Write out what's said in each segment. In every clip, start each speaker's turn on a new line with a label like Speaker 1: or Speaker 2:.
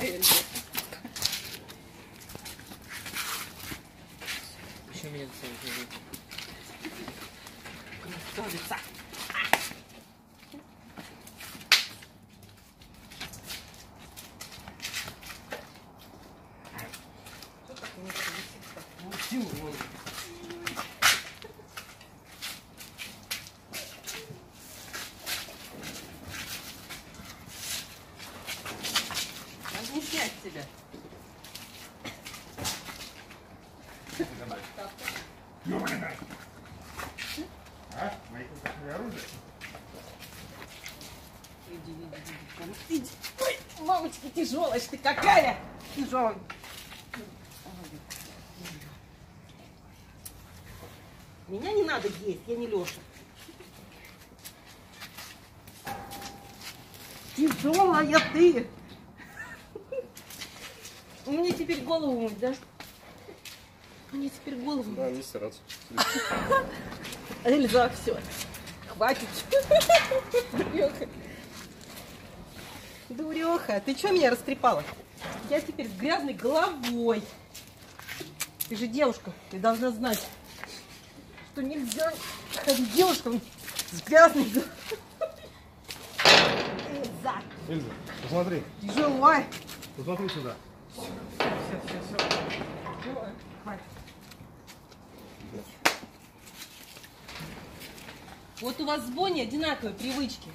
Speaker 1: Эльза.
Speaker 2: Почему меня зовут?
Speaker 1: Красавица. Что так у меня висит-то?
Speaker 2: Ну, силу вон.
Speaker 1: Надо не снять себя.
Speaker 3: А? Мои кухонные оружие?
Speaker 1: Иди, иди, иди. Там, Иди. Ой, мамочка, тяжелая ты какая. Тяжелая. Меня не надо есть, я не Леша. Тяжелая ты. Мне теперь голову мыть, да? Мне теперь голову мыть.
Speaker 3: Да, не стираться.
Speaker 1: Эльза, все. Хватит. Дуреха. Ты что меня растрепала? Я теперь с грязной головой. Ты же девушка, ты должна знать, что нельзя ходить девушкам с грязной головой. Эльза,
Speaker 3: Эльза, посмотри.
Speaker 1: тяжелая.
Speaker 3: Посмотри сюда.
Speaker 1: Все, все, все. Хватит. Вот у вас с Бонни одинаковые привычки.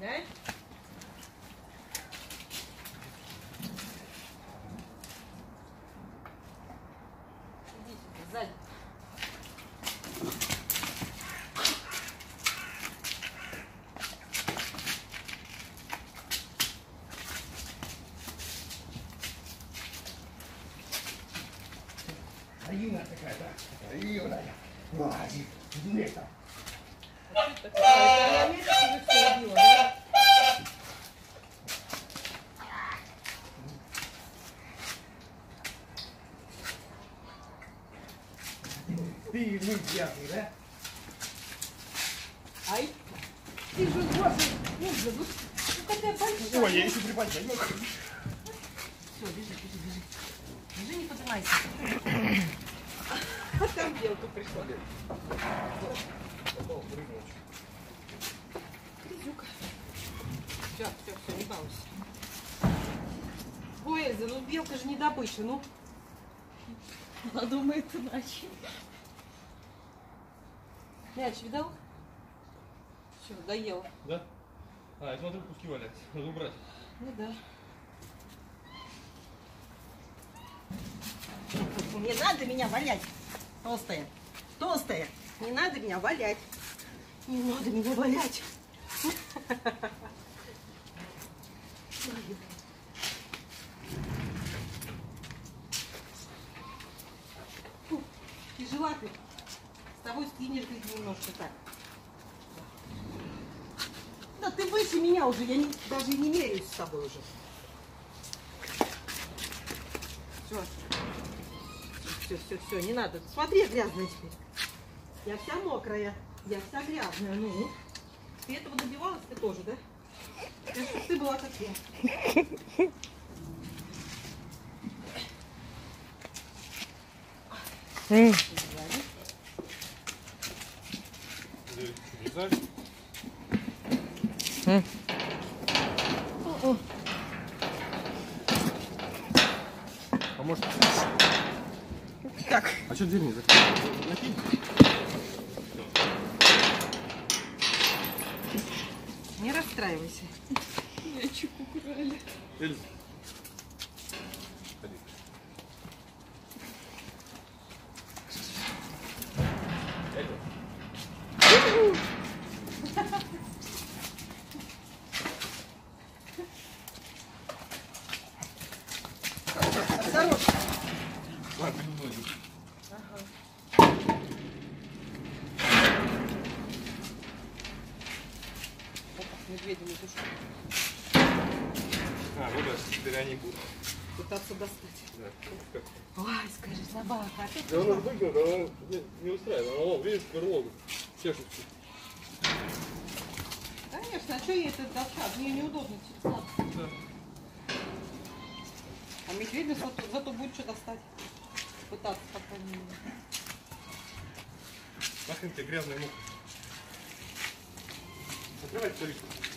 Speaker 1: Да? red
Speaker 3: Ты ну грязный, да?
Speaker 1: Ай, ты же, Эльза, ну, ну какая большая.
Speaker 3: Ой, я еще приподнять могу.
Speaker 1: Все, бежи, бежи, бежи. Бежи, не поднимайся. А там белка пришла. Грязюка. Все, все, все, не балуйся. Ой, Эльза, ну белка же не добыча, ну.
Speaker 4: Она думает иначе.
Speaker 1: Мяч видал? Все, доела.
Speaker 2: Да? А, я смотрю, куски валяются. Надо убрать.
Speaker 1: Ну да. Не надо меня валять, толстая. Толстая. Не надо меня валять. Не надо меня валять. Ты. С тобой скинешь ты немножко так. Да ты выше меня уже, я не- даже не меряюсь с тобой уже. Все. Все, все, все, не надо. Смотри, грязная теперь. Я вся мокрая. Я вся грязная. Ну, ты этого добивалась, ты тоже, да? Я чтоб ты была как я.
Speaker 2: Вязали?
Speaker 3: А может...
Speaker 1: Как?
Speaker 3: А что дверь не закрыта? Накинь.
Speaker 1: Не расстраивайся.
Speaker 4: Мячик украли.
Speaker 3: Эльза.
Speaker 1: Медведя не душу.
Speaker 3: А, вот да, теперь они будут.
Speaker 1: Пытаться достать.
Speaker 3: Да. Как?
Speaker 1: Ой, скажи, собака, опять
Speaker 3: Да она выгнана, она не, не устраивает. Она, вон, видишь, берлогу. Чешется.
Speaker 1: Конечно, а что ей это доска? Мне неудобно.
Speaker 3: Да.
Speaker 1: Видишь, зато, зато будет что достать. Пытаться пока не...
Speaker 2: Нахрен тебе грязная муха. Открывай тарелку.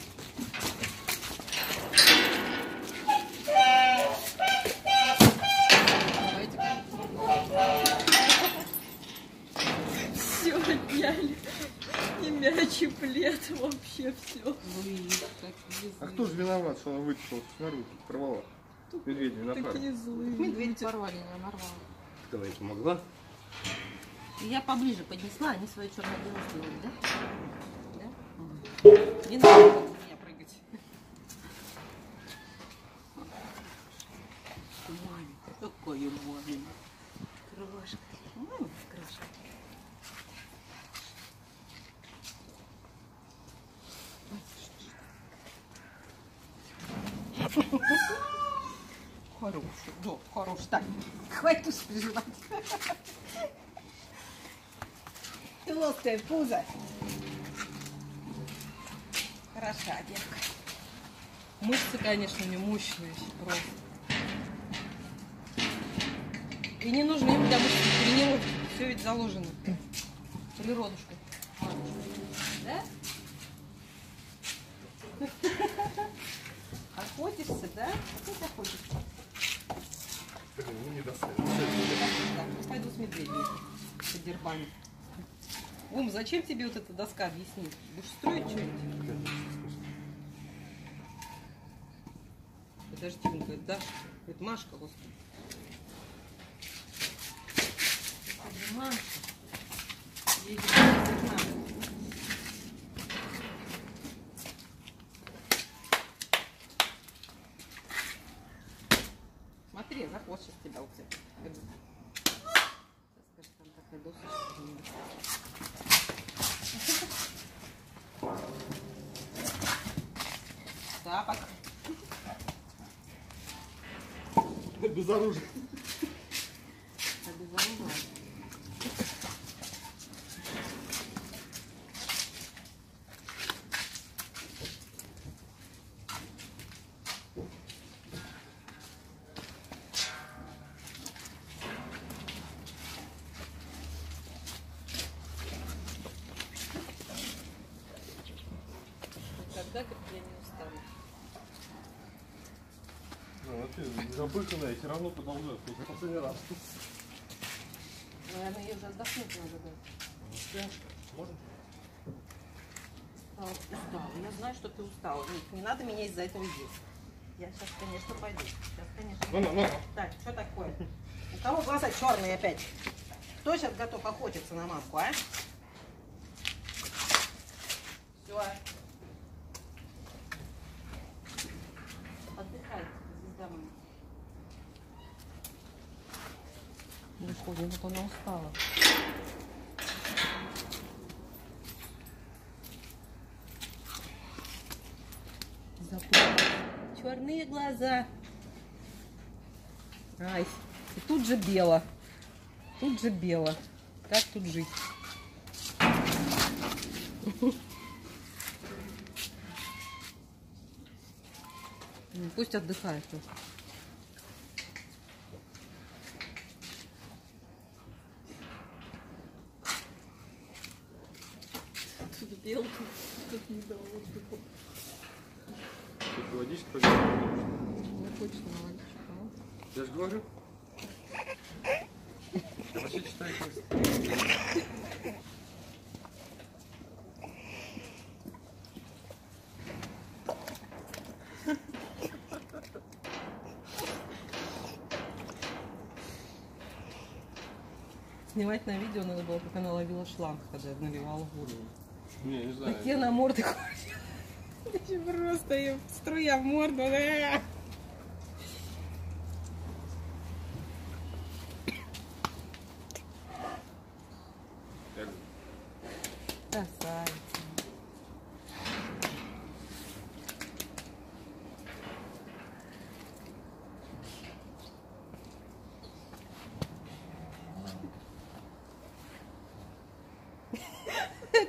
Speaker 4: Плед, вообще все.
Speaker 3: А кто же виноват, что она вытащила снаружи, порвала? Медведя на пару.
Speaker 4: Такие злые.
Speaker 1: Медведь порвали, я нарвала.
Speaker 3: Давай помогла.
Speaker 1: Я поближе поднесла, они свое черное дело сделали, да? Да? Не надо Хороший, да, хороший. Так, хватит уж переживать. Пузо. Хороша девка. Мышцы, конечно, не мощные просто. И не нужны им для мышц тренировки. Все ведь заложено. Природушка. Да? Охотишься, да? Опять охотишься?
Speaker 3: Ну не достает.
Speaker 1: Так, пойду с медведями подербанить. Ум, зачем тебе вот эта доска, объясни? Будешь строить что-нибудь? Подожди, Умка, это Даша, это Машка, господи. Это же Маша. Ей же так надо. Заход сейчас тебя у тебя. Сейчас там такая досочка. у меня. Тапок.
Speaker 3: Без оружия.
Speaker 1: Обязательно. Когда как я не устану.
Speaker 3: Ну, вообще, запыханная, все равно продолжает. Только последний раз.
Speaker 1: Наверное, ей уже отдохнуть надо.
Speaker 3: Можно?
Speaker 1: Устала, устала. Я знаю, что ты устала. Ник, не надо меня из-за этого бить. Я сейчас, конечно, пойду. Сейчас, конечно.
Speaker 3: Ну, ну, ну.
Speaker 1: Так, что такое? У кого глаза черные опять? Кто сейчас готов охотиться на мамку, а? Выходит, вот она устала. Черные глаза. Ай, и тут же бело. Тут же бело. Как тут жить? Ну, Пусть отдыхает. Тут.
Speaker 4: Тут тут не до отдыха.
Speaker 3: Только водичка пойдет.
Speaker 1: Не хочет на водичку, а?
Speaker 3: Я же говорю. Я вообще читаю текст.
Speaker 1: Снимать на видео надо было, как она ловила шланг, когда я наливала воду.
Speaker 3: Не, не знаю.
Speaker 1: Такие на морды же просто ее струя в морду.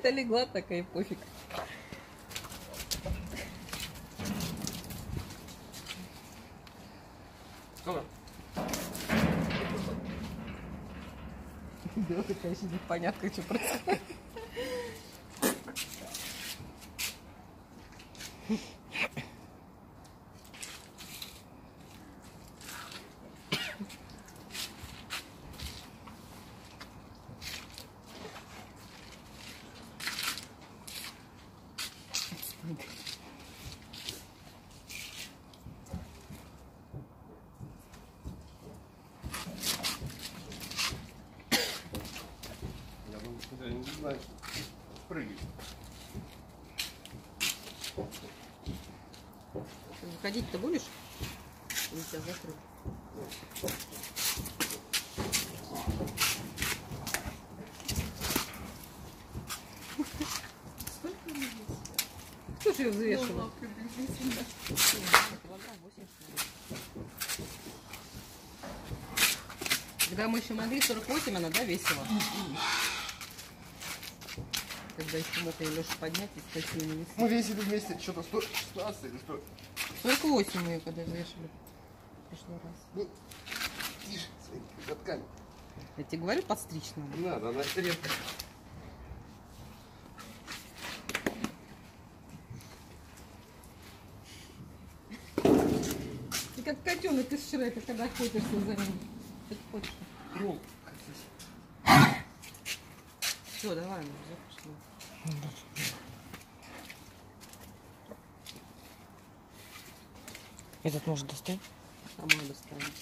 Speaker 1: это легла такая, пофиг.
Speaker 3: Белка
Speaker 1: Да, такая сидит, понятно, что происходит. Выходить-то будешь? Или тебя закрыть?
Speaker 4: Сколько она весит?
Speaker 1: Кто же ее
Speaker 4: Ну,
Speaker 1: взвешивал?
Speaker 4: приблизительно.
Speaker 1: Килограмм 80, наверное. Когда мы еще могли 48, она, да, весила? Когда еще мог ее Леша поднять и сказать, что не весит.
Speaker 2: Мы весили вместе что-то 116 или что?
Speaker 1: 48 мы ее когда взвешивали. В прошлый раз.
Speaker 2: Ну, тише, своими годками.
Speaker 1: Я тебе говорю, подстричь надо.
Speaker 2: Не надо, она редко.
Speaker 1: Ты как котенок из Шрека, когда охотишься за ним. Ты хочешь?
Speaker 2: Ну,
Speaker 1: Все, давай, ну, уже пошло.
Speaker 5: Этот может достать?
Speaker 1: Сама достанет.